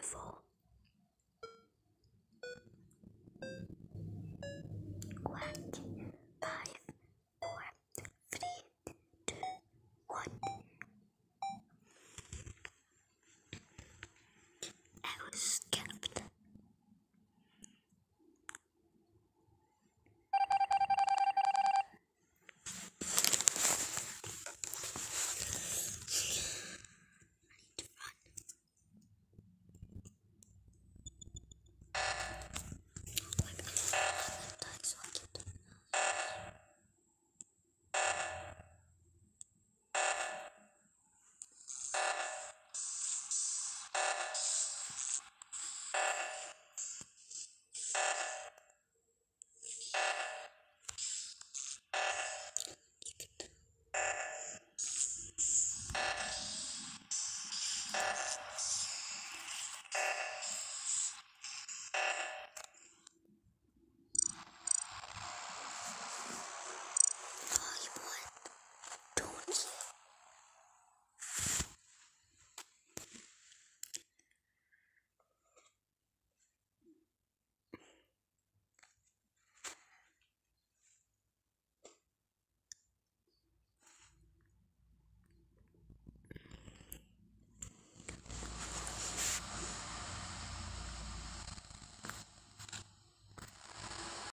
beautiful.